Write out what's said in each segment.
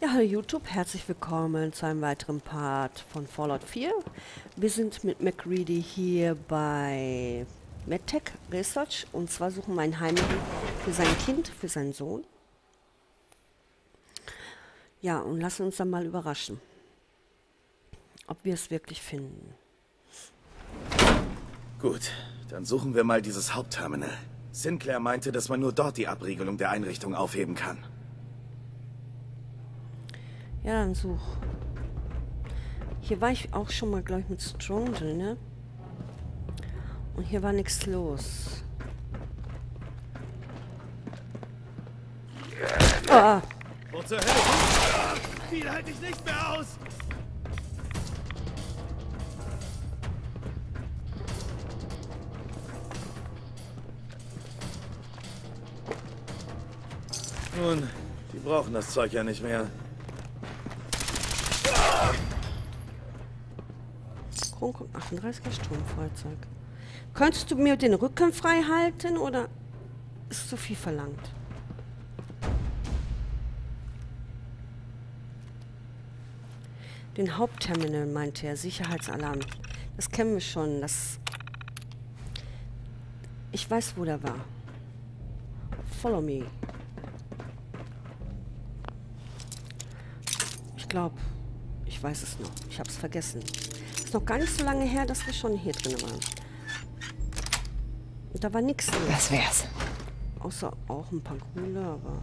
Ja, hallo YouTube, herzlich willkommen zu einem weiteren Part von Fallout 4. Wir sind mit McReady hier bei MedTech Research und zwar suchen wir ein Heimmittel für sein Kind, für seinen Sohn. Ja, und lassen uns dann mal überraschen, ob wir es wirklich finden. Gut, dann suchen wir mal dieses Hauptterminal. Sinclair meinte, dass man nur dort die Abriegelung der Einrichtung aufheben kann. Ja, dann such. Hier war ich auch schon mal, glaube ich, mit Strong drin, ne? Und hier war nichts los. Ah, Wo zur Hölle? Viel halte ich nicht mehr aus! Nun, die brauchen das Zeug ja nicht mehr. Kronk 38er Stromfahrzeug. Könntest du mir den Rücken frei halten oder ist zu viel verlangt? Den Hauptterminal meinte er, Sicherheitsalarm. Das kennen wir schon. Das ich weiß, wo der war. Follow me. Ich glaube, ich weiß es noch. Ich habe es vergessen. Ist noch gar nicht so lange her, dass wir schon hier drin waren. Und da war nichts drin. Das wär's. Außer auch ein paar Kohle, aber...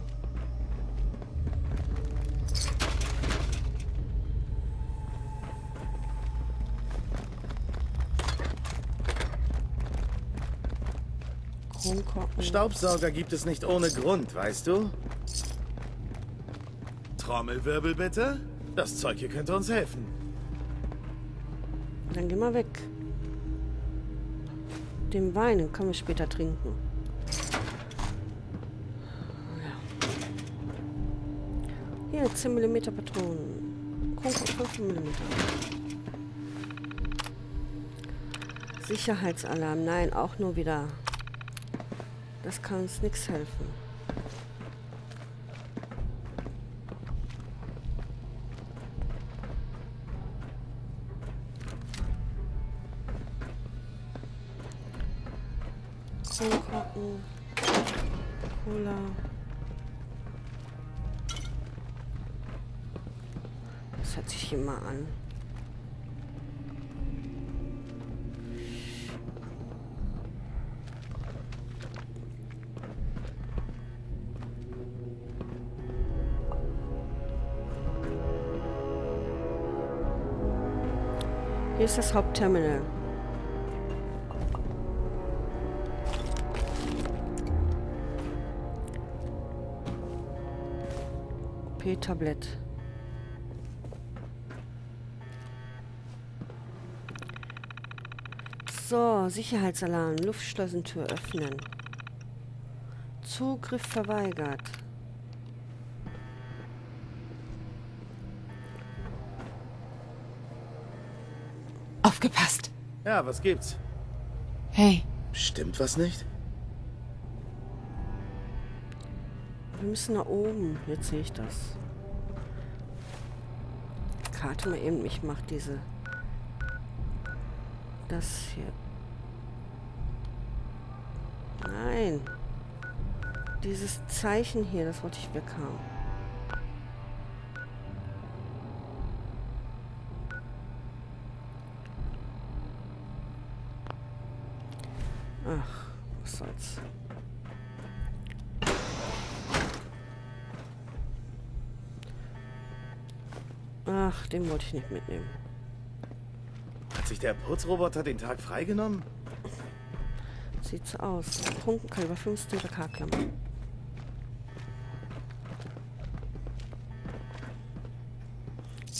Staubsauger gibt es nicht ohne Grund, weißt du? Trommelwirbel bitte? Das Zeug hier könnte uns helfen. Dann geh mal weg. Den Wein den können wir später trinken. Ja. Hier, 10 mm Patronen. Kronkorken 5 mm. Sicherheitsalarm. Nein, auch nur wieder. Das kann uns nichts helfen. Ist das Hauptterminal. OP-Tablett. So, Sicherheitsalarm. Luftschleusentür öffnen. Zugriff verweigert. Aufgepasst. Ja, was gibt's? Hey, Stimmt was nicht? Wir müssen nach oben. Jetzt sehe ich das. Karte mal eben. Ich mache diese. Das hier. Nein. Dieses Zeichen hier, das wollte ich weghaben. Ach, was soll's. Ach, den wollte ich nicht mitnehmen. Hat sich der Putzroboter den Tag freigenommen? Sieht so aus. Trunkenkaliber 15 K-Klammer.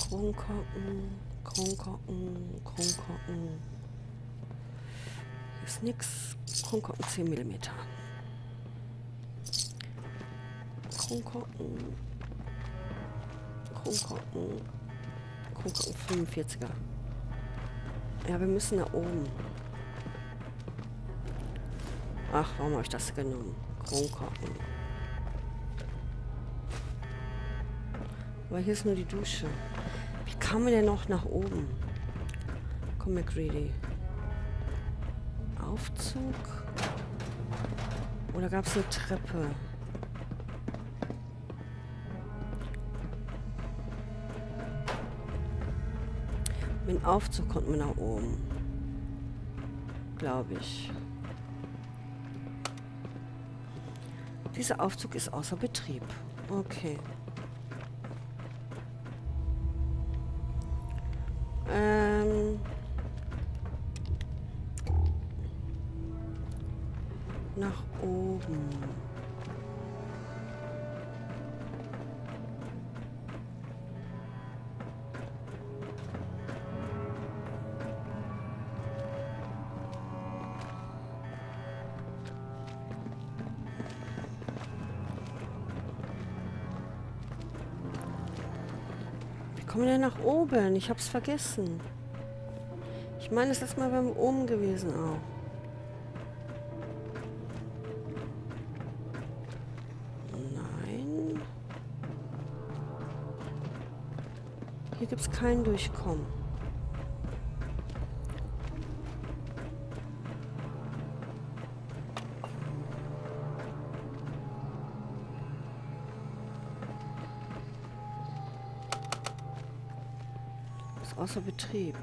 Kronkorken, Kronkorken, Kronkorken. Hier ist nix. Kronkorken 10 mm. Kronkorken. Kronkorken. Kronkorken 45er. Ja, wir müssen nach oben. Ach, warum habe ich das genommen? Kronkorken. Aber hier ist nur die Dusche. Wie kam man denn noch nach oben? Komm, McReady. Aufzug? Oder gab es eine Treppe? Mit dem Aufzug kommt man nach oben. Glaube ich. Dieser Aufzug ist außer Betrieb. Okay. Ähm. Nach oben. Kommen wir nach oben? Ich hab's vergessen. Ich meine, es ist mal beim oben gewesen auch. Hier gibt's kein Durchkommen. Außer Betrieb.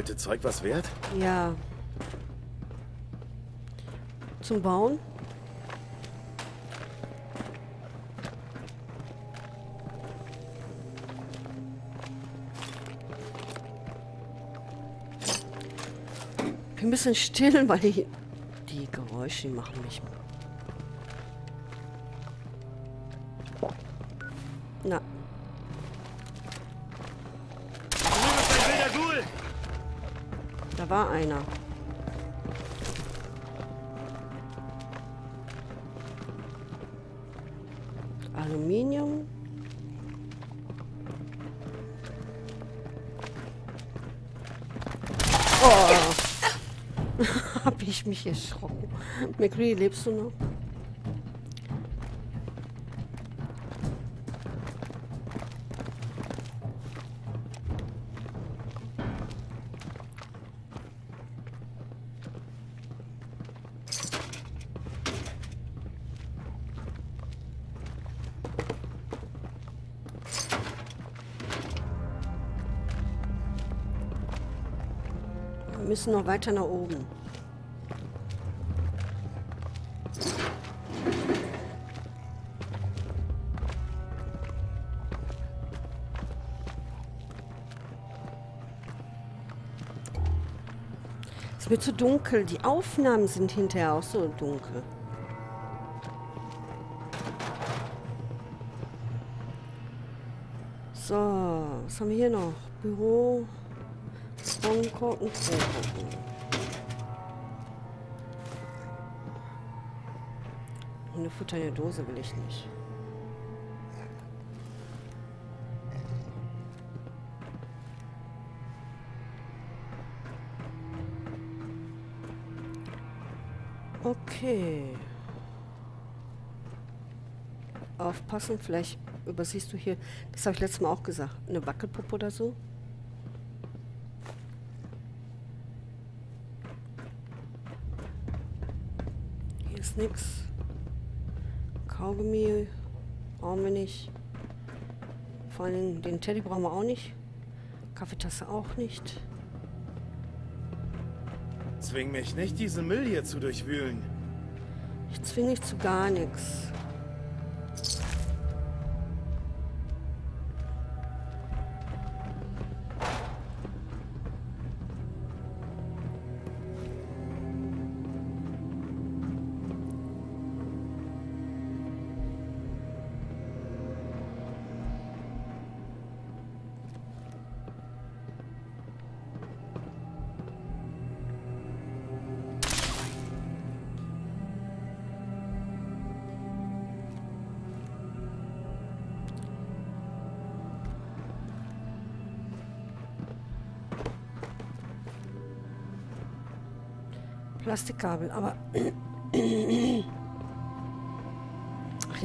Alte Zeug was wert? Ja. Zum Bauen? Bin ein bisschen still, weil die, die Geräusche machen mich. War einer. Aluminium. Oh. Hab ich mich erschrocken. McCree, lebst du noch? Müssen noch weiter nach oben. Es wird zu dunkel. Die Aufnahmen sind hinterher auch so dunkel. So, was haben wir hier noch? Büro. Kronkorken, Kronkorken. Hundefutter in der Dose will ich nicht. Okay. Aufpassen, vielleicht übersiehst du hier, das habe ich letztes Mal auch gesagt, eine Wackelpuppe oder so. Hier ist nichts. Kaugummi brauchen wir nicht. Vor allem den Teddy brauchen wir auch nicht. Kaffeetasse auch nicht. Zwing mich nicht, diesen Müll hier zu durchwühlen. Ich zwinge dich zu gar nichts. Plastikkabel, aber... Ach, hier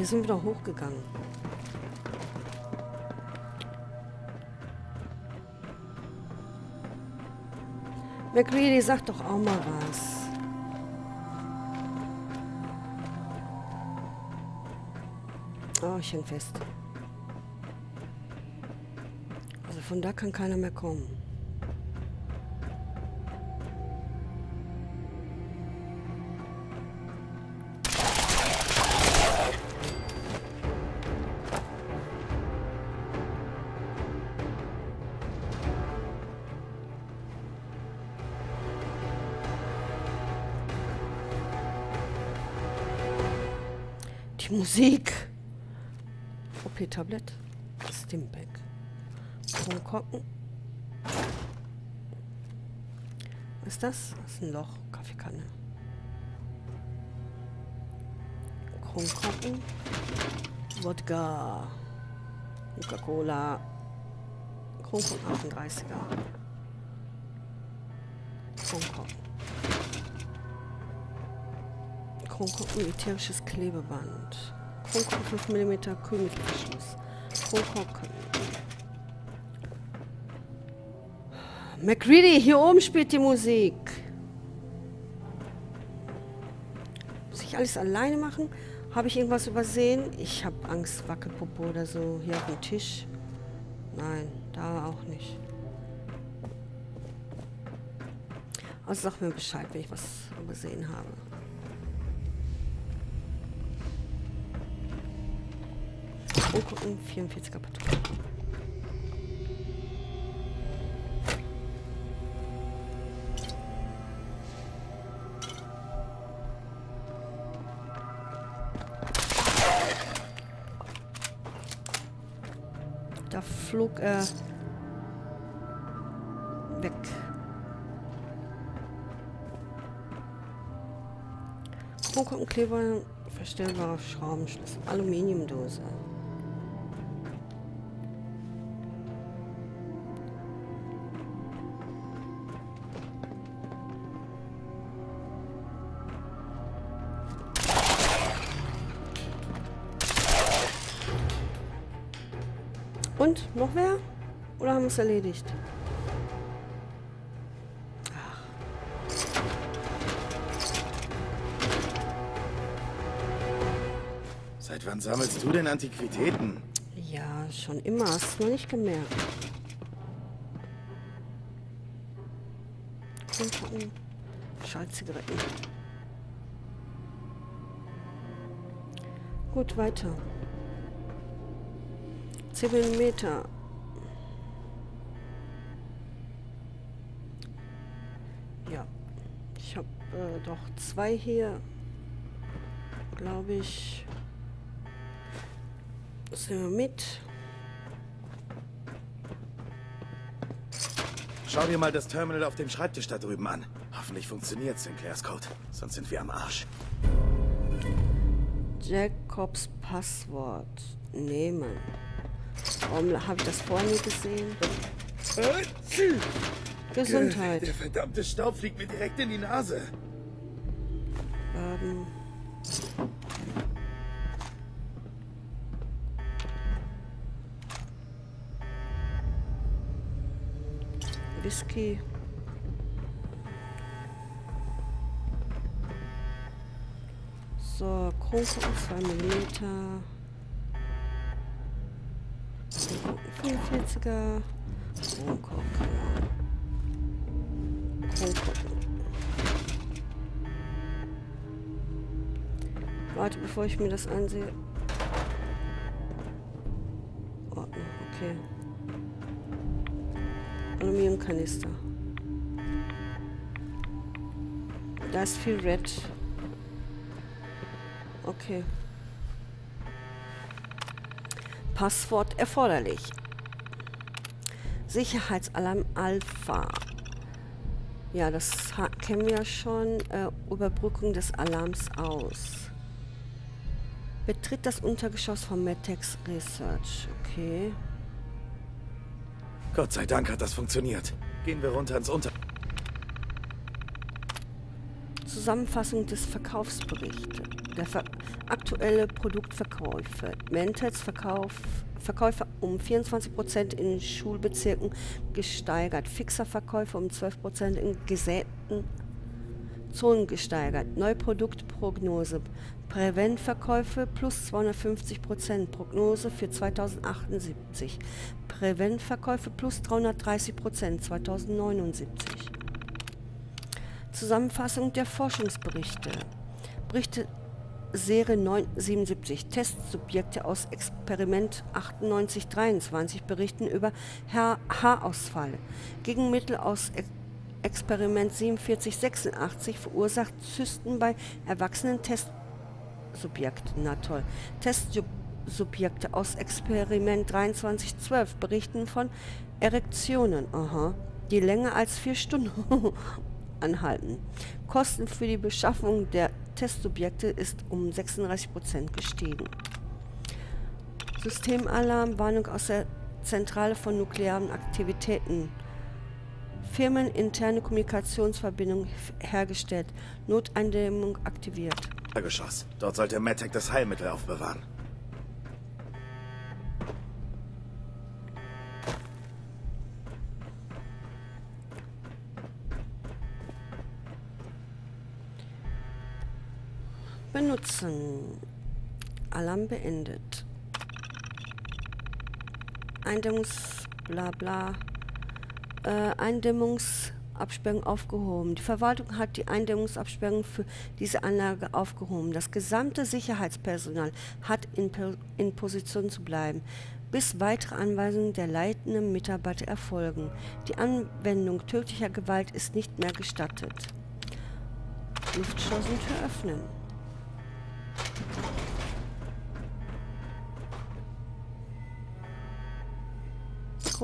sind wir doch hochgegangen. McReady, sag doch auch mal was. Oh, ich häng fest. Also von da kann keiner mehr kommen. Musik. OP-Tablett. Stimpack. Kronkorken. Was ist das? Das ist ein Loch. Kaffeekanne. Kronkorken. Wodka. Coca-Cola. Kronkorken 38er. Kronkorken. Kronkorken militärisches Klebeband. Kronkorken 5 mm Kühlmittelverschluss. Kronkorken. McReady, hier oben spielt die Musik. Muss ich alles alleine machen? Habe ich irgendwas übersehen? Ich habe Angst, Wackelpopo oder so. Hier auf dem Tisch. Nein, da auch nicht. Also sag mir Bescheid, wenn ich was übersehen habe. Und gucken, 44er Patronen. Da flog er weg. Kronkorkenkleber, verstellbarer Schraubenschlüssel, Aluminiumdose. Noch wer? Oder haben wir es erledigt? Ach. Seit wann sammelst du denn Antiquitäten? Ja, schon immer. Hast du noch nicht gemerkt. Kronkorken. Schallzigaretten. Gut, weiter. 10 Millimeter. Ja. Ich habe äh, doch zwei hier. Glaube ich. Das nehmen wir mit. Schau dir mal das Terminal auf dem Schreibtisch da drüben an. Hoffentlich funktioniert Sinclairs Code. Sonst sind wir am Arsch. Jacobs Passwort nehmen. Warum habe ich das vorher nie gesehen? Gesundheit. Der verdammte Staub fliegt mir direkt in die Nase. Ähm. Whisky. So, Kronkorken 2 mm. 44er. Kronkorken. Kronkorken. Warte, bevor ich mir das ansehe. Ordnung, okay. Aluminiumkanister. Da ist viel Red. Okay. Passwort erforderlich. Sicherheitsalarm Alpha. Ja, das kennen wir ja schon. Äh, Überbrückung des Alarms aus. Betritt das Untergeschoss von Metex Research. Okay. Gott sei Dank hat das funktioniert. Gehen wir runter ins Unter... Zusammenfassung des Verkaufsberichts. Der Ver aktuelle Produktverkäufe. Mentels Verkauf, Verkäufe um 24% in Schulbezirken gesteigert. Fixer Verkäufe um 12% in gesäten Zonen gesteigert. Neuproduktprognose. Präventverkäufe plus 250 Prozent. Prognose für 2078. Präventverkäufe plus 330 Prozent 2079. Zusammenfassung der Forschungsberichte. Berichte Serie 977 Testsubjekte aus Experiment 9823 berichten über Haarausfall. Gegenmittel aus Ex Experiment 4786 verursacht Zysten bei erwachsenen Testsubjekten. Na toll. Testsubjekte aus Experiment 2312 berichten von Erektionen, aha, die länger als vier Stunden anhalten. Kosten für die Beschaffung der Testsubjekte ist um 36% gestiegen. Systemalarm, Warnung aus der Zentrale von nuklearen Aktivitäten. Firmeninterne Kommunikationsverbindung hergestellt. Noteindämmung aktiviert. Geschoss. Dort sollte Matek das Heilmittel aufbewahren. Benutzen. Alarm beendet. Eindämmungs... bla bla. Äh, Eindämmungsabsperrung aufgehoben. Die Verwaltung hat die Eindämmungsabsperrung für diese Anlage aufgehoben. Das gesamte Sicherheitspersonal hat in, in Position zu bleiben, bis weitere Anweisungen der leitenden Mitarbeiter erfolgen. Die Anwendung tödlicher Gewalt ist nicht mehr gestattet. Luftschleusentür öffnen.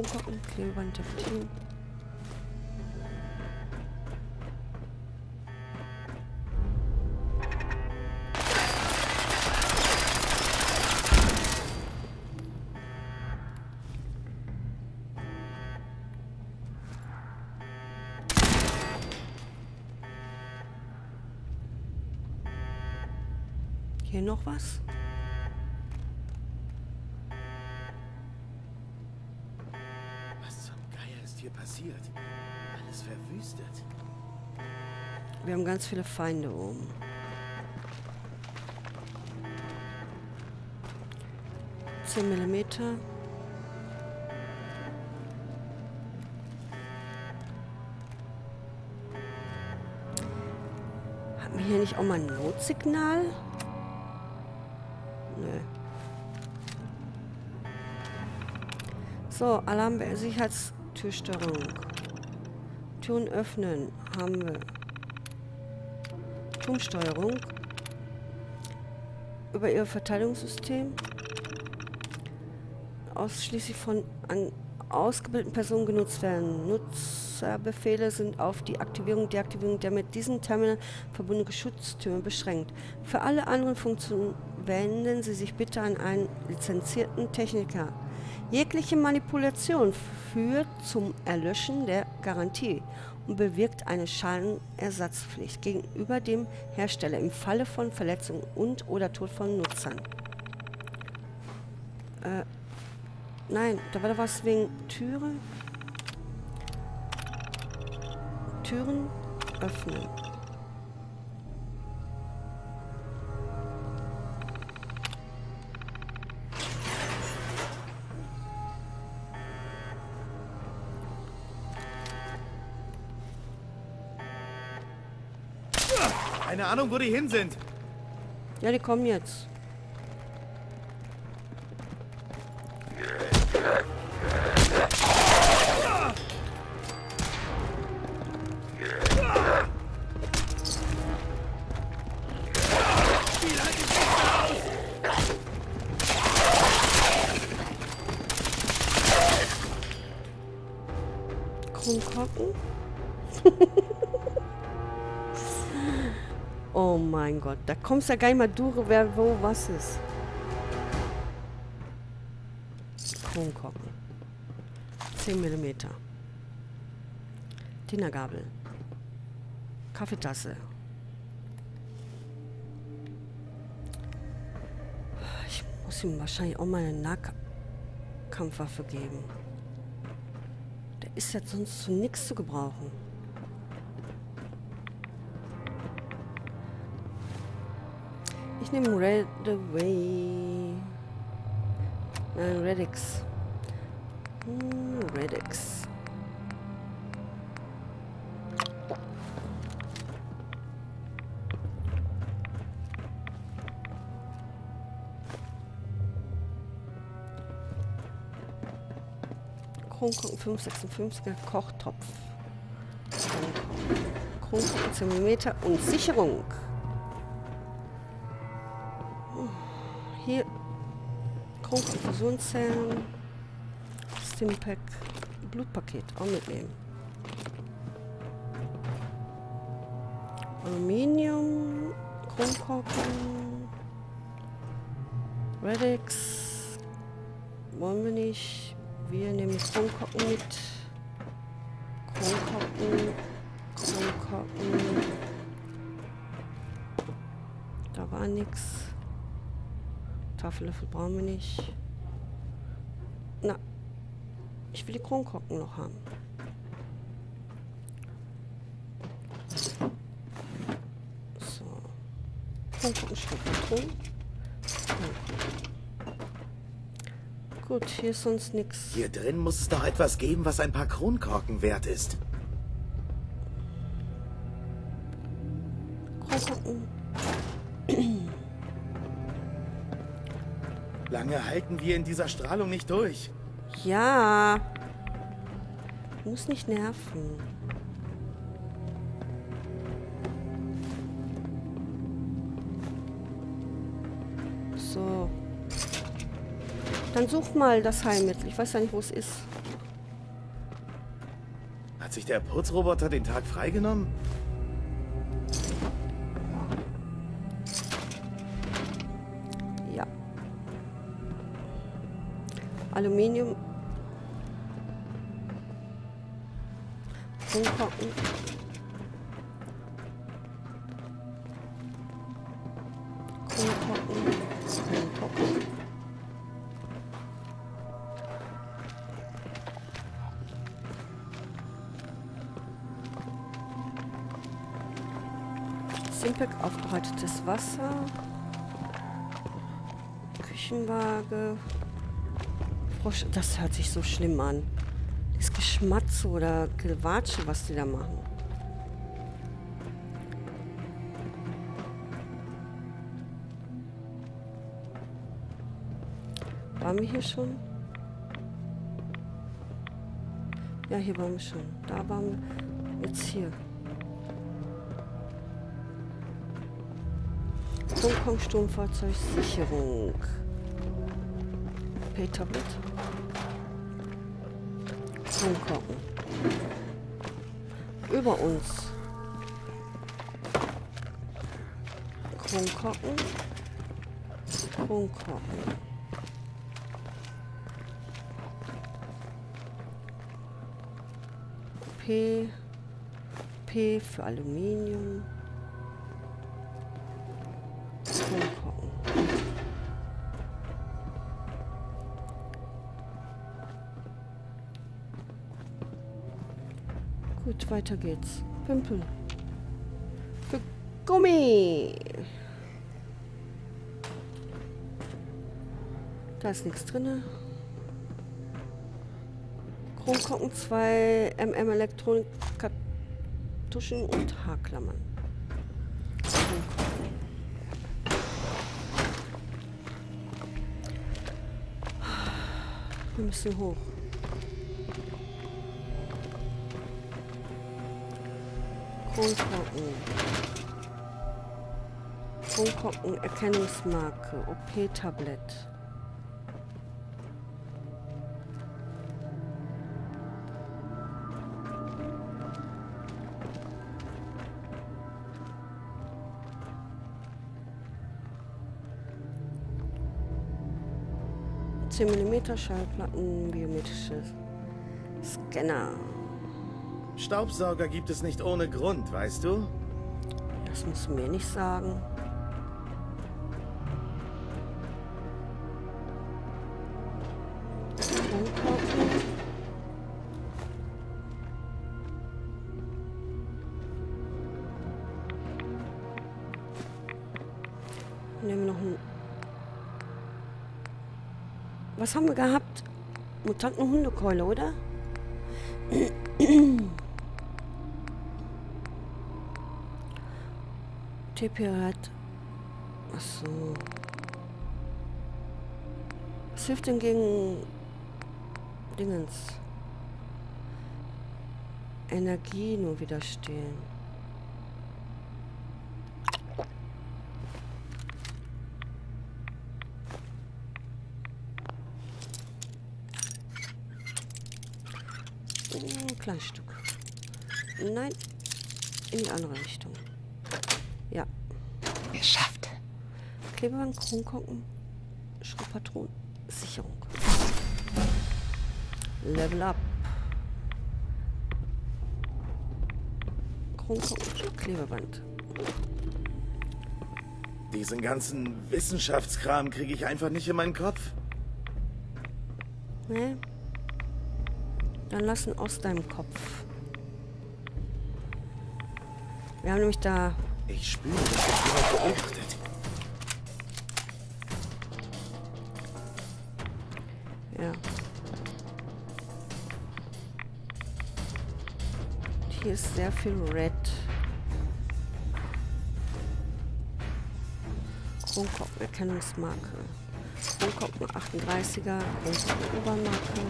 Kronkorken, Klebeband, Terpentin. Hier noch? Was zum Geier ist hier passiert? Alles verwüstet. Wir haben ganz viele Feinde oben. Zehn Millimeter. Haben wir hier nicht auch mal ein Notsignal? So, Alarm Sicherheitstürsteuerung. Türen öffnen. Haben wir. Turmsteuerung. Über ihr Verteidigungssystem. Ausschließlich von an ausgebildeten Personen genutzt werden. Nutzerbefehle sind auf die Aktivierung Deaktivierung der mit diesem Terminal verbundenen Geschütztürme beschränkt. Für alle anderen Funktionen wenden Sie sich bitte an einen lizenzierten Techniker. Jegliche Manipulation führt zum Erlöschen der Garantie und bewirkt eine Schadenersatzpflicht gegenüber dem Hersteller im Falle von Verletzung und oder Tod von Nutzern. Äh, nein, da war doch was wegen Türe. Türen öffnen. Ahnung, wo die hin sind. Ja, die kommen jetzt. kommst ja gar nicht mal durch, wer wo was ist. Kronkorken. 10 mm. Tinagabel. Kaffeetasse. Ich muss ihm wahrscheinlich auch mal eine Nahkampfwaffe geben. Der ist ja sonst zu nichts zu gebrauchen. Ich nehme Red Away. Nein, Redix. Hm, Redix. Kronkorken 556er Kochtopf. Kronkorken 10 mm und Sicherung. Hier Kronkorken Fusionszellen. Stimpack. Blutpaket auch mitnehmen. Aluminium. Kronkorken. Redix. Wollen wir nicht. Wir nehmen Kronkorken mit. Kronkorken. Kronkorken. Da war nichts. Tafellöffel brauchen wir nicht. Na, ich will die Kronkorken noch haben. So. Kronkorkenstück drin. Gut, hier ist sonst nichts. Hier drin muss es doch etwas geben, was ein paar Kronkorken wert ist. Lange halten wir in dieser Strahlung nicht durch. Ja. Muss nicht nerven. So. Dann such mal das Heilmittel. Ich weiß ja nicht, wo es ist. Hat sich der Putzroboter den Tag freigenommen? Aluminium. Kronkorken. Kronkorken. Kronkorken. Simpek aufbereitetes Wasser. Küchenwaage. Frosch, das hört sich so schlimm an. Das Geschmatze oder Gewatsche, was die da machen. Waren wir hier schon? Ja, hier waren wir schon. Da waren wir jetzt hier. Hongkong Sturmfahrzeugsicherung. P-Tablet. Kronkorken. Über uns. Kronkorken. Kronkorken. P. P für Aluminium. Weiter geht's. Pimpel. Für Gummi. Da ist nichts drin. Kronkorken 2 MM Elektronik Kartuschen und Haarklammern. Wir müssen hoch. Kronkorken. Kronkorken Erkennungsmarke. OP-Tablett. Zehn Millimeter Schallplatten, biometrische Scanner. Staubsauger gibt es nicht ohne Grund, weißt du? Das musst du mir nicht sagen. Nehmen wir noch ein... Was haben wir gehabt? Mutanten Hundekeule, oder? TP hat... Achso. Was hilft denn gegen... Dingens? Energie nur widerstehen. Ein kleines Stück. Nein, in die andere Richtung. Ja. Geschafft. Klebeband, Kronkorken, Schraubpatron, Sicherung. Level up. Kronkorken, Klebeband. Diesen ganzen Wissenschaftskram kriege ich einfach nicht in meinen Kopf. Ne? Dann lassen aus deinem Kopf. Wir haben nämlich da Ich spüre, dass jemand beobachtet. Hier ist sehr viel Red. Kronkorken Erkennungsmarke. Kronkorken 38er, Kronkorken Obermarke.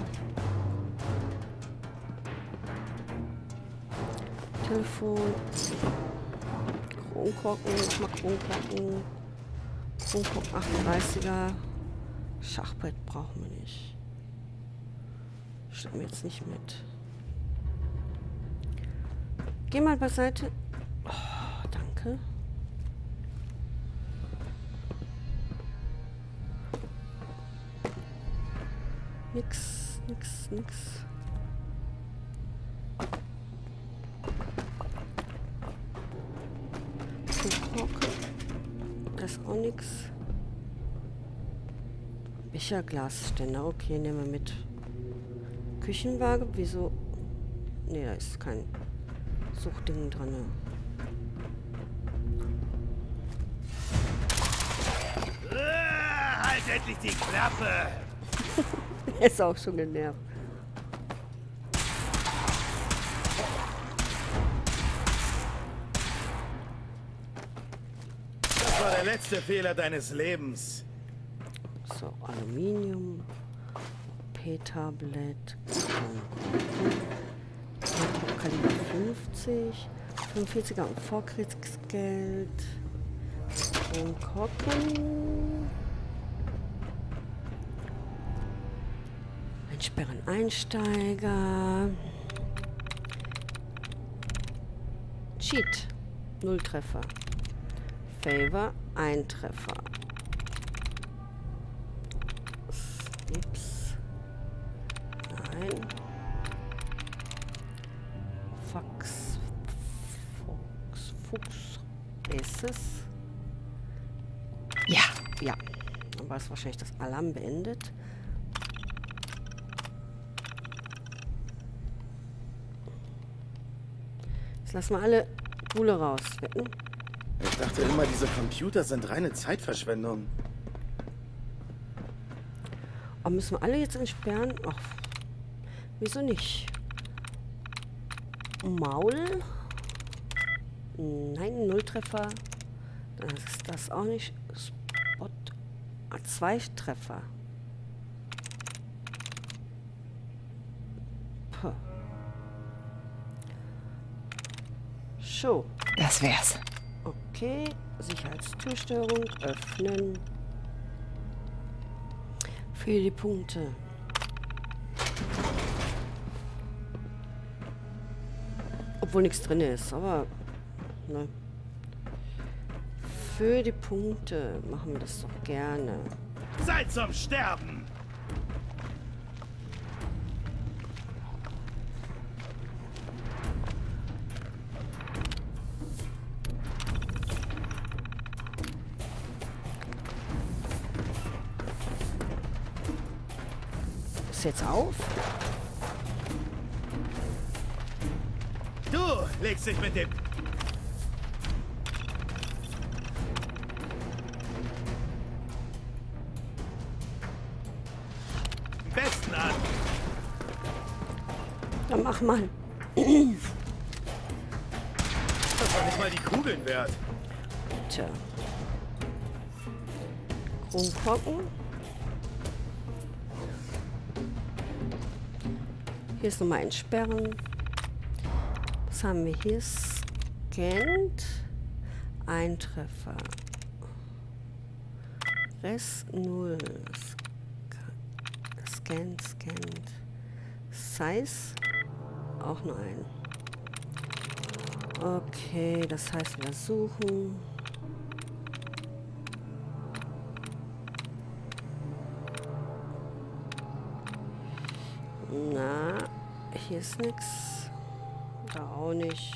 Telefon. Kronkorken, nochmal Kronkorken. Kronkorken 38er. Schachbrett brauchen wir nicht. Wir jetzt nicht mit. Geh mal beiseite. Oh, danke. Nix, nix, nix. Das ist auch nix. Becherglasständer, okay, nehmen wir mit. Küchenwaage, wieso? Ne, da ist kein Suchding dran. Ah, halt endlich die Klappe! Ist auch schon genervt. Das war der letzte Fehler deines Lebens. So, Aluminium, P-Tablett, 50, 45er und Vorkriegsgeld, Kronkorken, Einsperren Einsteiger, Cheat, Null Treffer, Favor, ein Treffer. Alarm beendet. Jetzt lassen wir alle Gule raus. Wetten? Ich dachte immer, diese Computer sind reine Zeitverschwendung. Aber müssen wir alle jetzt entsperren? Ach, wieso nicht? Maul? Nein, Nulltreffer. Das ist das auch nicht. Zwei Treffer. Puh. Show. Das wär's. Okay, Sicherheitstürstörung öffnen. Für die Punkte. Obwohl nichts drin ist, aber ne. Für die Punkte machen wir das doch gerne. Zeit zum Sterben! Ist jetzt auf? Du legst dich mit dem... Ach. Das war nicht mal die Kugeln wert. Tja. Kronkorken. Hier ist nochmal entsperren. Was haben wir hier? Scannt. Ein Treffer. Rest 0. Scan, scannt. Size. Auch nur ein. Okay, das heißt, wir suchen. Na, hier ist nichts. Da auch nicht.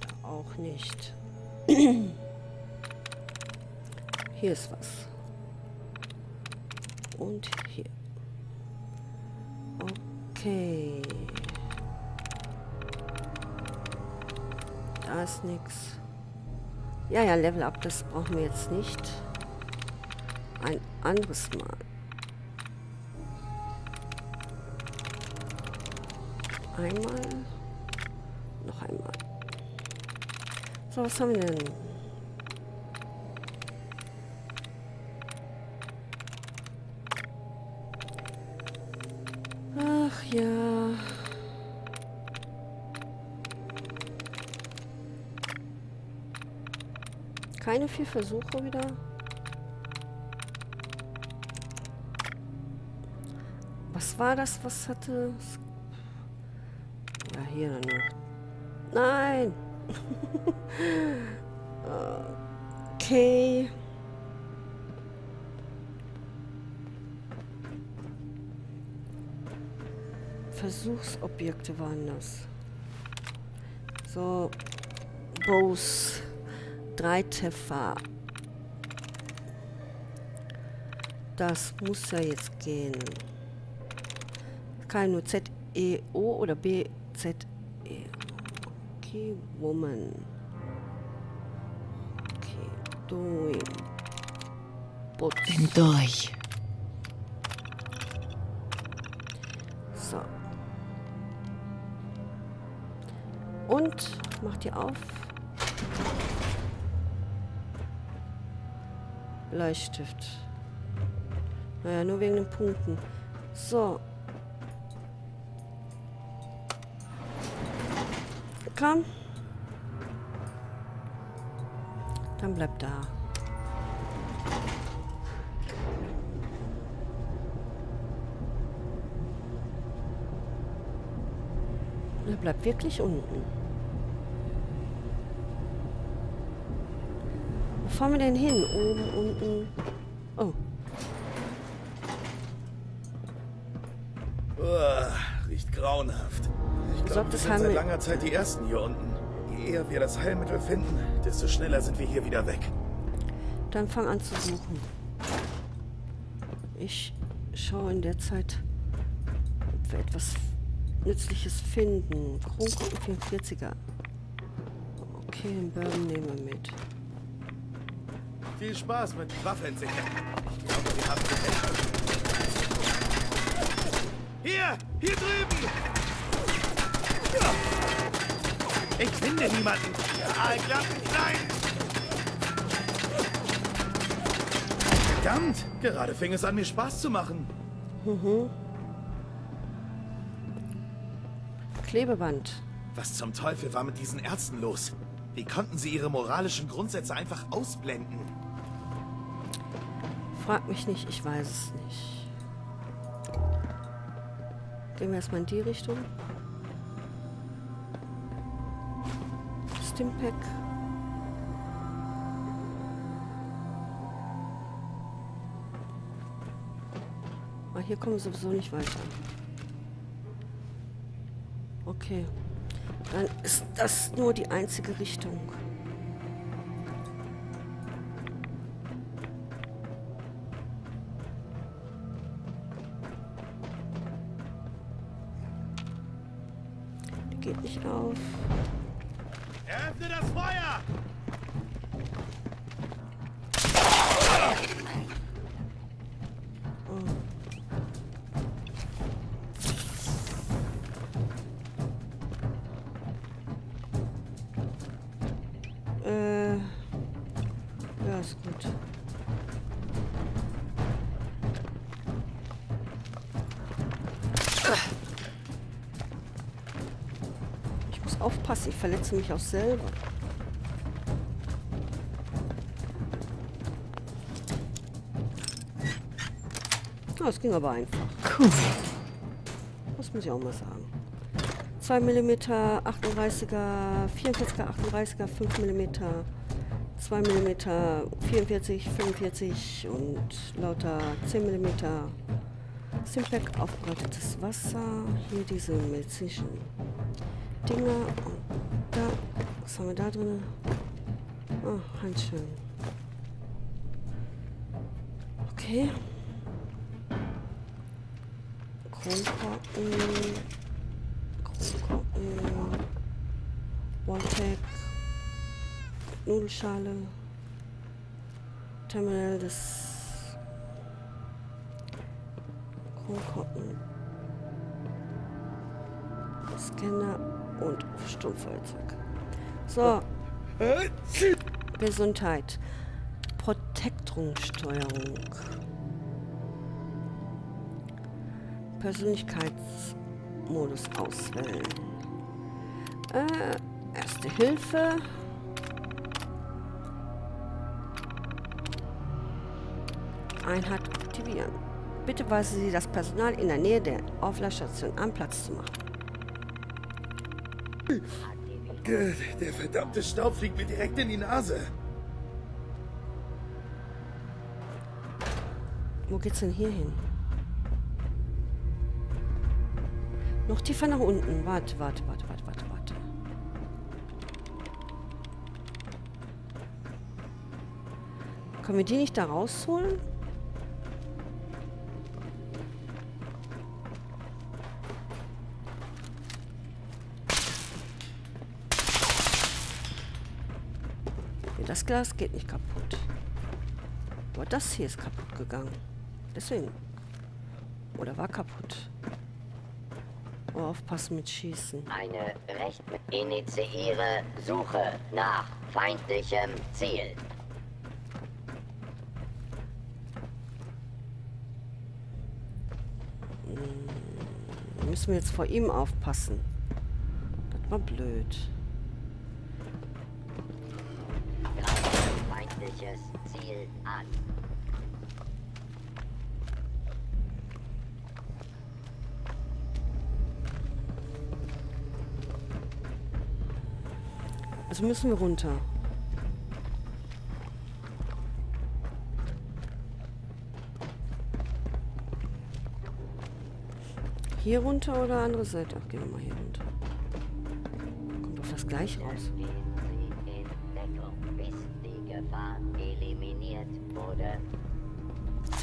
Da auch nicht. hier ist was. Und hier. Okay. Ist nichts. Ja, ja, Level Up, das brauchen wir jetzt nicht. Ein anderes Mal. Einmal. Noch einmal. So, was haben wir denn? Ach ja. Keine vier Versuche wieder. Was war das? Was hatte... Ja, hier dann noch. Nein! okay. Versuchsobjekte waren das. So. Bose. Drei Treffer. Das muss ja jetzt gehen. Kann nur Z, E, O oder B, Z, E. Okay, Woman. Okay, doing. Boots. Bin durch. So. Und macht ihr auf. Bleistift. Naja, nur wegen den Punkten. So. Komm. Dann bleib da. Er bleibt wirklich unten. Fahren wir denn hin? Oben, unten. Oh, Uah, riecht grauenhaft. Ich glaube, wir sind seit langer Zeit die Ersten hier unten. Je eher wir das Heilmittel finden, desto schneller sind wir hier wieder weg. dann fang an zu suchen. Ich schaue in der Zeit, ob wir etwas Nützliches finden. Kronkorken 44er. Okay, den Bourbon nehmen wir mit. Viel Spaß mit Waffensicher. Ich glaube, wir haben sie Hier! Hier drüben! Ich finde niemanden. Nein! Verdammt! Gerade fing es an, mir Spaß zu machen. Klebeband. Was zum Teufel war mit diesen Ärzten los? Wie konnten sie ihre moralischen Grundsätze einfach ausblenden? Frag mich nicht, ich weiß es nicht. Gehen wir erstmal in die Richtung. Stimpack. Ah, hier kommen wir sowieso nicht weiter. Okay. Dann ist das nur die einzige Richtung. Alles gut. Ich muss aufpassen, ich verletze mich auch selber. Oh, das ging aber einfach. Cool. Das muss ich auch mal sagen. 2 mm 38er, 44er, 38er, 5 mm, 2 mm, 44, 45 und lauter 10 mm. Simplex aufbereitetes Wasser. Hier diese medizinischen Dinger. Und da, was haben wir da drin? Oh, Handschuhe. Okay. Kronkorken. Nudelschale. Terminal des Kronkorken. Scanner und Sturmfeuerzeug. So. Gesundheit. Protektrungssteuerung. Persönlichkeitsmodus auswählen. Äh, erste Hilfe. Einheit aktivieren. Bitte weisen Sie das Personal in der Nähe der Aufladestation an, Platz zu machen. Der verdammte Staub fliegt mir direkt in die Nase. Wo geht's denn hier hin? Noch tiefer nach unten. Warte, warte, warte, warte, warte, warte. Können wir die nicht da rausholen? Das Glas geht nicht kaputt. Aber das hier ist kaputt gegangen. Deswegen. Oder war kaputt. Oh, aufpassen mit Schießen. Eine Recht initiiere Suche nach feindlichem Ziel. Da müssen wir jetzt vor ihm aufpassen. Das war blöd. Greife feindliches Ziel an. Also müssen wir runter. Hier runter oder andere Seite? Ach, gehen wir mal hier runter. Kommt auf das gleich raus.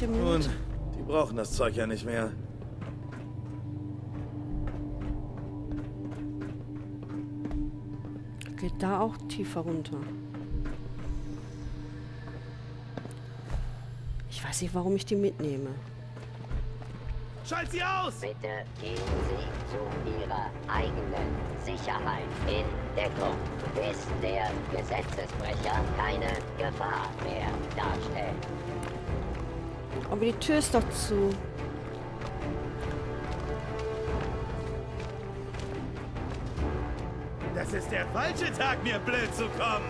Zehn Nun, Minuten. die brauchen das Zeug ja nicht mehr. Geht da auch tiefer runter. Ich weiß nicht, warum ich die mitnehme. Schalt sie aus! Bitte gehen Sie zu Ihrer eigenen Sicherheit in Deckung, bis der Gesetzesbrecher keine Gefahr mehr darstellt. Aber die Tür ist doch zu. Das ist der falsche Tag, mir blöd zu kommen.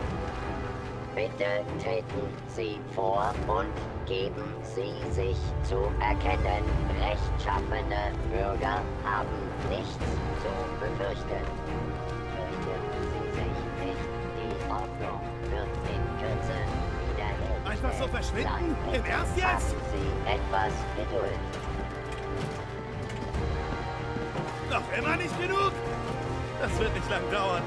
Bitte treten Sie vor und geben Sie sich zu erkennen. Rechtschaffene Bürger haben nichts zu befürchten. So verschwinden? Im Ernst jetzt? Sie etwas Geduld. Noch immer nicht genug? Das wird nicht lang dauern.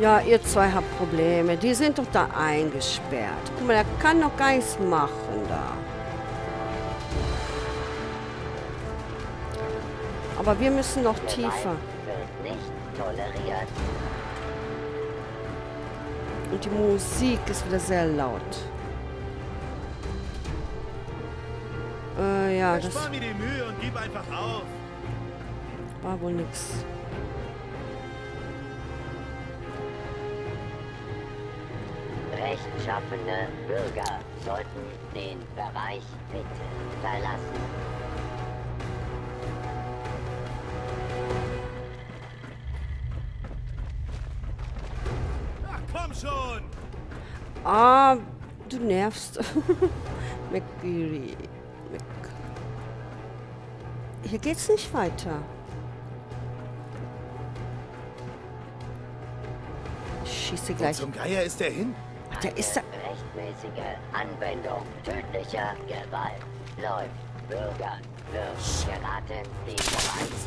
Ja, ihr zwei habt Probleme. Die sind doch da eingesperrt. Guck mal, der kann doch gar nichts machen da. Aber wir müssen noch tiefer. Die Musik ist wieder sehr laut. Äh, ja, das Spar mir die Mühe und gib einfach auf. war wohl nix. Rechtschaffene Bürger sollten den Bereich bitte verlassen. Komm schon! Ah, du nervst. McGeary. Mc Hier geht's nicht weiter. Ich schieße Wo gleich. zum Geier ist der hin? Da ist er. Rechtmäßige Anwendung tödlicher Gewalt läuft Bürgern wird geraten, Bereich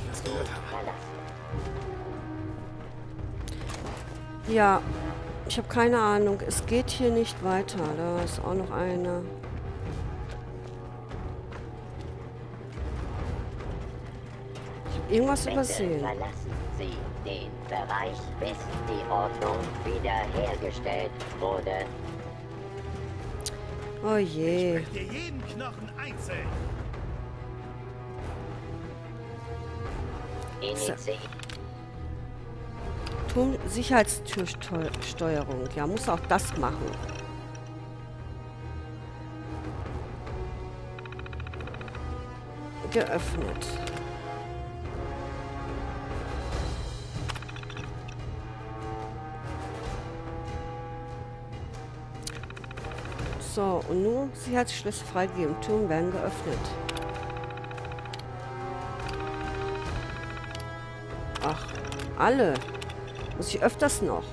Das zu verlassen. Ja, ich habe keine Ahnung. Es geht hier nicht weiter. Da ist auch noch einer. Ich habe irgendwas Bitte übersehen. verlassen Sie den Bereich, bis die Ordnung wiederhergestellt wurde. Oh je. Dir jeden Knochen einzeln. Initiiert. Turm Sicherheitstürsteuerung. Ja, muss auch das machen. Geöffnet. So, und nun Sicherheitsschlüssel freigeben. Türen werden geöffnet. Ach, alle. Muss ich öfters noch.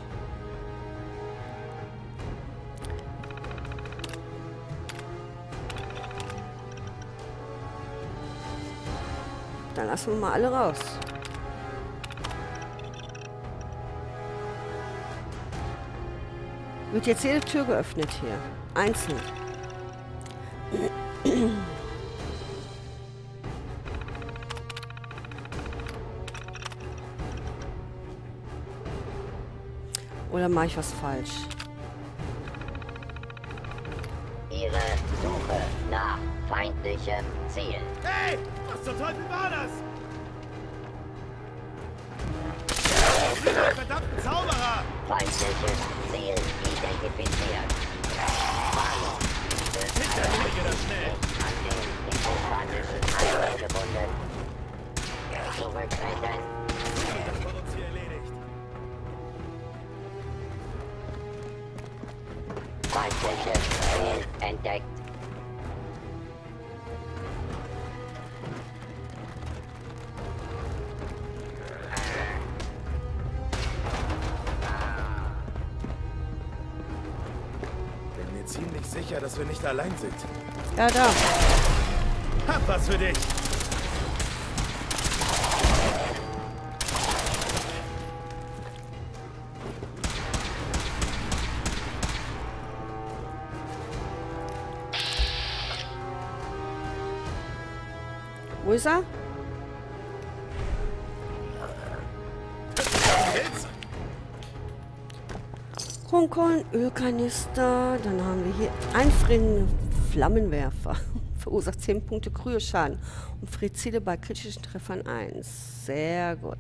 Dann lassen wir mal alle raus. Wird jetzt jede Tür geöffnet hier. Einzeln. Oder mache ich was falsch? Ihre Suche nach feindlichem Ziel. Hey! Was zum Teufel war das? Verdammten Zauberer! Feindliches Ziel identifiziert. Hintergründige das schnell! an den mikrofonischen Anteil gebunden. Zurücktreten. Allein sind. Ja, da. Hab was für dich! Wo ist er? Kronkorn, Ölkanister. Dann haben wir hier einfrierenden Flammenwerfer. Verursacht 10 Punkte Krühe-Schaden und friert Ziele bei kritischen Treffern 1. Sehr gut.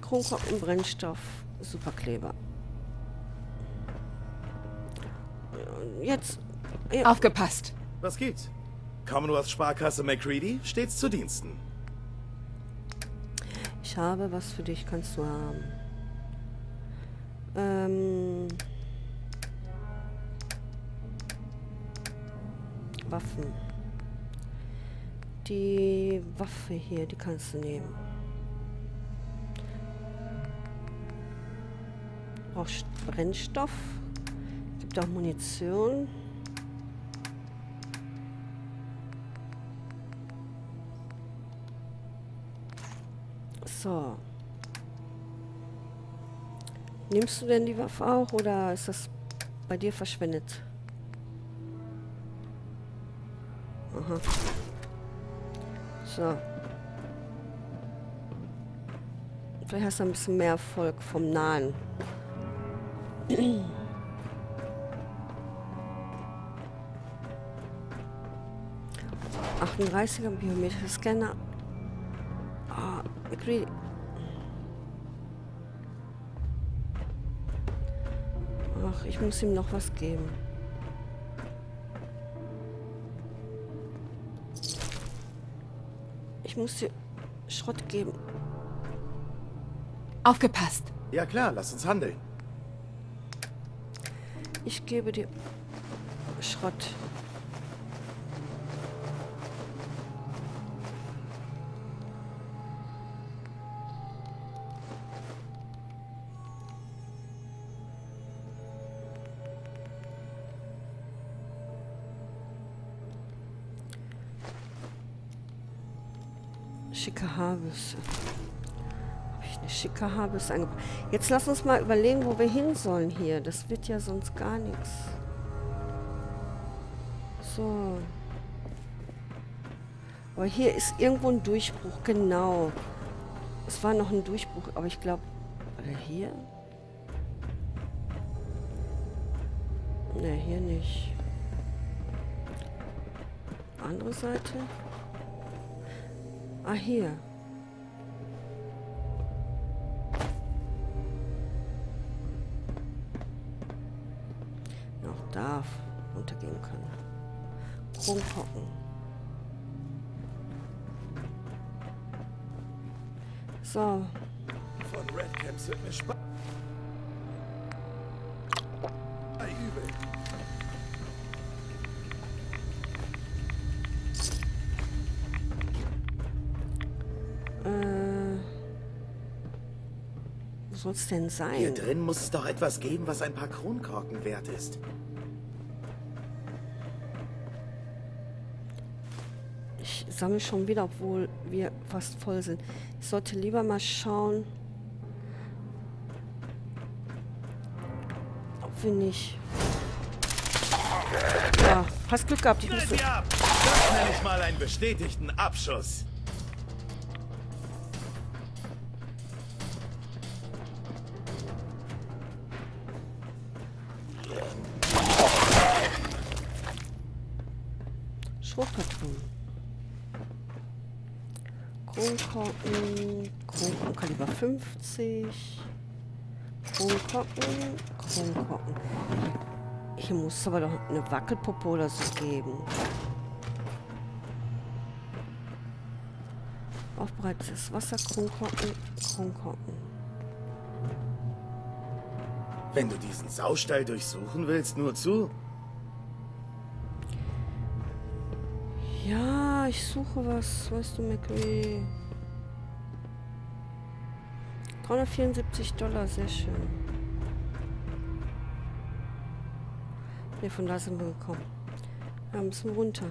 Kronkorken und Brennstoff. Superkleber. Jetzt. Ja, Aufgepasst. Was gibt's? Commonwealth Sparkasse McCready stets zu Diensten. ich habe was für dich, kannst du haben. Ähm. Waffen. Die Waffe hier, die kannst du nehmen. Brauchst Brennstoff. Gibt auch Munition. So. Nimmst du denn die Waffe auch oder ist das bei dir verschwendet? Aha. So. Vielleicht hast du ein bisschen mehr Erfolg vom Nahen. 38er biometrischer Scanner. Ah, McCready. Ich muss ihm noch was geben. Ich muss dir Schrott geben. Aufgepasst. Ja klar, lass uns handeln. Ich gebe dir Schrott. Schicke Haarbüsse. Habe ich eine schicke Haarbüsse eingebaut? Jetzt lass uns mal überlegen, wo wir hin sollen hier. Das wird ja sonst gar nichts. So. Aber hier ist irgendwo ein Durchbruch, genau. Es war noch ein Durchbruch, aber ich glaube... Oder hier? Ne, hier nicht. Andere Seite. Ah, hier. Noch da runtergehen können. Rumhocken. So. Von Red Camps wird mir soll's denn Hier sein? drin muss es doch etwas geben, was ein paar Kronkorken wert ist. Ich sammle schon wieder, obwohl wir fast voll sind. Ich sollte lieber mal schauen, ob wir nicht... Ja, hast Glück gehabt. Ich musste... Das nenne ich mal einen bestätigten Abschuss. Schrotpatronen. Kronkorken, Kronkorken Kaliber 50. Kronkorken, Kronkorken. Hier muss es aber doch eine Wackelpuppe oder so geben. Aufbereitetes Wasser, Kronkorken, Kronkorken. Wenn du diesen Saustall durchsuchen willst, nur zu. Ich suche was, weißt du, McRae. 374 Dollar, sehr schön. Ne, von da sind wir gekommen. Ja, müssen wir runter.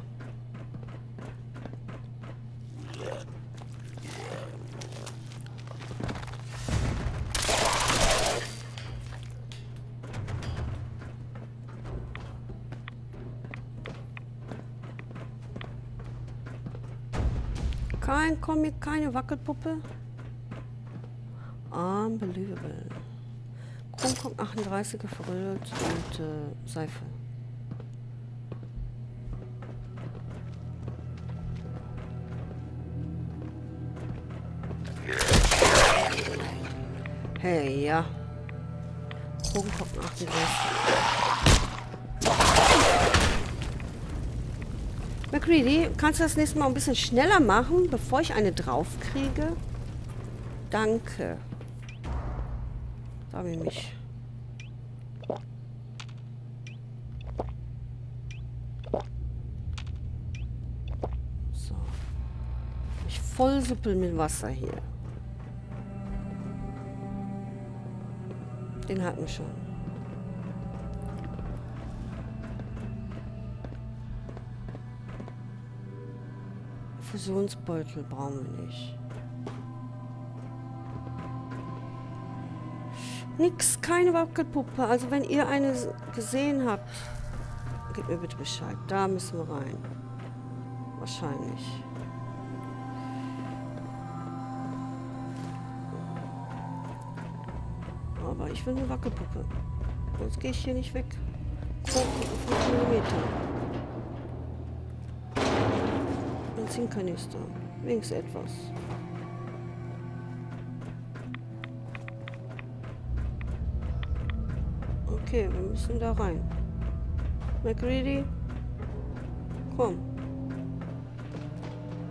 Wackelpuppe. Unbelievable. Kronkorken 38er verrollt und äh, Seife. Hey, ja. Kronkorken 38. McCready, kannst du das nächste Mal ein bisschen schneller machen, bevor ich eine draufkriege? Danke. Da habe ich. So. Ich voll Suppel mit Wasser hier. Den hatten wir schon. Fusionsbeutel brauchen wir nicht. Nix, keine Wackelpuppe. Also wenn ihr eine gesehen habt, gebt mir bitte Bescheid. Da müssen wir rein. Wahrscheinlich. Aber ich will eine Wackelpuppe. Sonst gehe ich hier nicht weg. Gucken, 5 Benzinkanister. Wenigstens etwas. Okay, wir müssen da rein. McReady? Komm.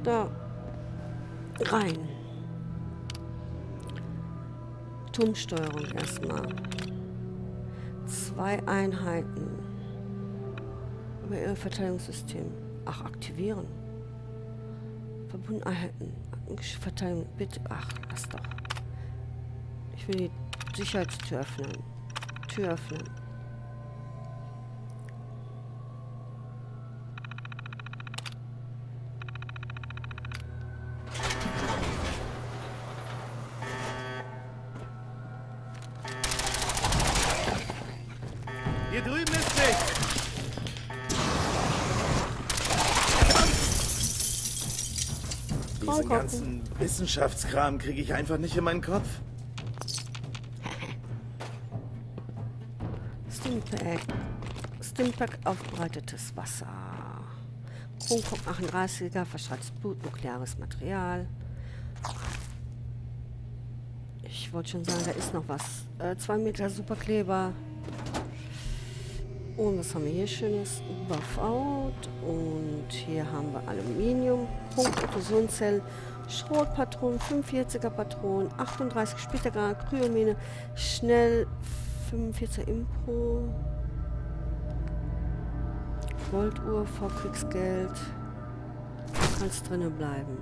Da. Rein. Turmsteuerung erstmal. Zwei Einheiten. Über ihr Verteidigungssystem. Ach, aktivieren. Verbundeneinheiten. Verteidigung. Bitte. Ach, lass doch. Ich will die Sicherheitstür öffnen. Tür öffnen. Diesen Raumgucken. ganzen Wissenschaftskram kriege ich einfach nicht in meinen Kopf. Stimpack. Stimpack aufbereitetes Wasser. Kronkork 38er, verschaltes Blut, nukleares Material. Ich wollte schon sagen, da ist noch was. Äh, zwei Meter Superkleber. Und was haben wir hier Schönes? Buff-Out. Und hier haben wir Aluminium, Punkt-Fusionszellen, Schrotpatronen, 45er Patronen, 38 Splittergrad, Kryomine, schnell 45er Impro. Golduhr, Vorkriegsgeld. Kannst drinnen bleiben.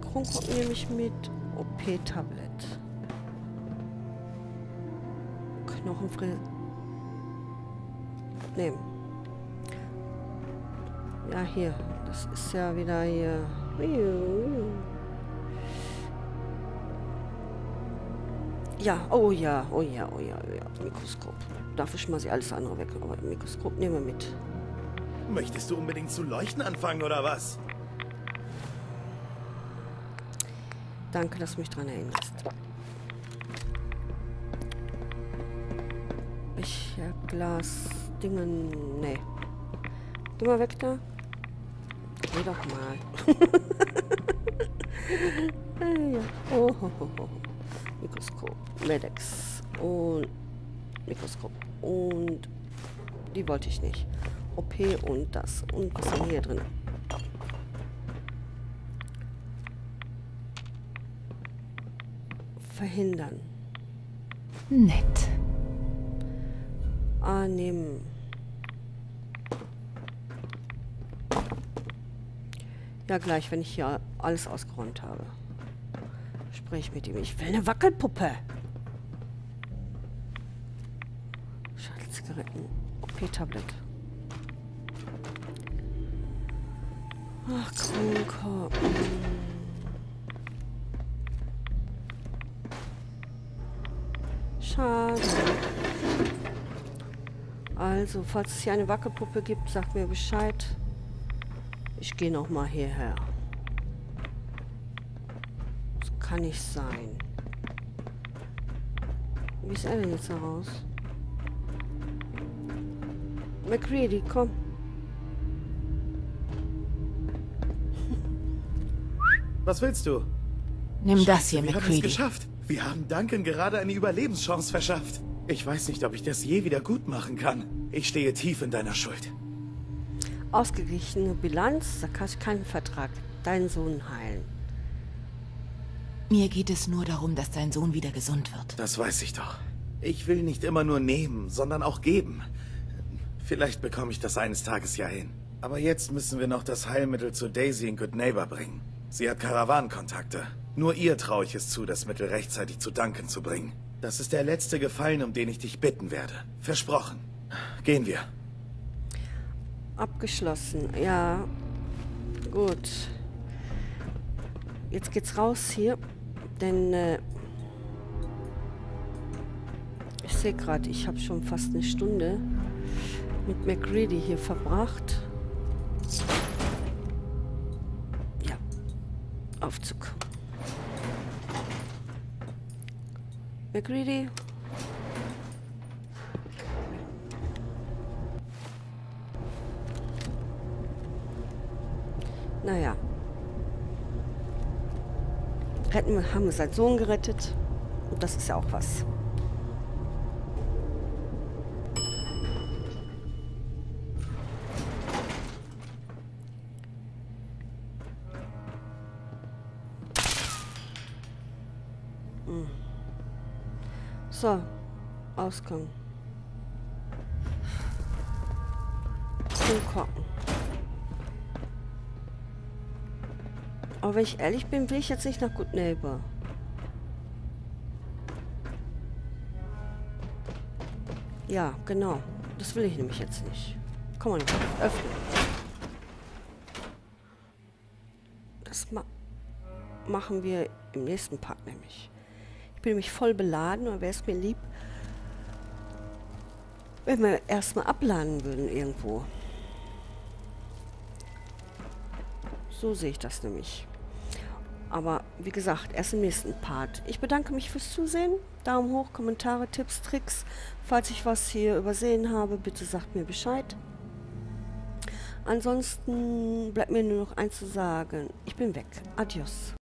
Kronkorb nehme ich mit. OP-Tablet. Knochenfräse. Nehmen. Ja, hier. Das ist ja wieder hier. Ja, oh ja, oh ja, oh ja, oh ja. Mikroskop. Dafür schmeiße ich alles andere weg. Aber Mikroskop nehmen wir mit. Möchtest du unbedingt zu leuchten anfangen oder was? Danke, dass du mich dran erinnerst. Ja, Glas Dingen. Nee. Geh mal weg da. Geh doch mal. Ah, ja. Oh, ho, ho, ho. Mikroskop. Medex. Und Mikroskop. Und die wollte ich nicht. OP und das. Und was wir hier drin? Verhindern. Nett. Annehmen. Ja, gleich, wenn ich hier alles ausgeräumt habe. Sprich mit ihm. Ich will eine Wackelpuppe. Schaltzigaretten. OP-Tablet. Ach, Kronkorb. Schade. Also, falls es hier eine Wackelpuppe gibt, sagt mir Bescheid. Ich gehe noch mal hierher. Das kann nicht sein. Wie ist er denn jetzt da raus? McCready, komm. Was willst du? Nimm das hier, Wir haben es McCready. geschafft. Wir haben Duncan gerade eine Überlebenschance verschafft. Ich weiß nicht, ob ich das je wieder gut machen kann. Ich stehe tief in deiner Schuld. Ausgeglichene Bilanz, da kann ich keinen Vertrag. Deinen Sohn heilen. Mir geht es nur darum, dass dein Sohn wieder gesund wird. Das weiß ich doch. Ich will nicht immer nur nehmen, sondern auch geben. Vielleicht bekomme ich das eines Tages ja hin. Aber jetzt müssen wir noch das Heilmittel zu Daisy in Good Neighbor bringen. Sie hat Karawanenkontakte. Nur ihr traue ich es zu, das Mittel rechtzeitig zu Duncan zu bringen. Das ist der letzte Gefallen, um den ich dich bitten werde. Versprochen. Gehen wir. Abgeschlossen, ja. Gut. Jetzt geht's raus hier, denn äh, ich sehe gerade, ich habe schon fast eine Stunde mit McReady hier verbracht. Ja, Aufzug. McReady, naja. retten wir, haben wir seinen Sohn gerettet. Und das ist ja auch was. Hm. So, Ausgang. Zugucken. Aber wenn ich ehrlich bin, will ich jetzt nicht nach Good Neighbor. Ja, genau. Das will ich nämlich jetzt nicht. Komm mal, öffnen. Das ma machen wir im nächsten Part nämlich. Ich bin nämlich voll beladen und wäre es mir lieb, wenn wir erstmal abladen würden irgendwo. So sehe ich das nämlich. Aber wie gesagt, erst im nächsten Part. Ich bedanke mich fürs Zusehen. Daumen hoch, Kommentare, Tipps, Tricks. Falls ich was hier übersehen habe, bitte sagt mir Bescheid. Ansonsten bleibt mir nur noch eins zu sagen. Ich bin weg. Adios.